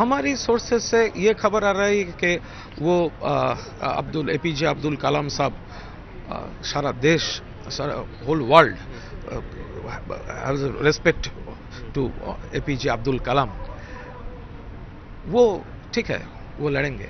हमारी सोर्सेज से ये खबर आ रही है कि वो Abdul A P J Abdul Kalam sahab सारा देश, सारा whole world respect to A P J Abdul Kalam. वो ठीक है, वो लड़ेंगे।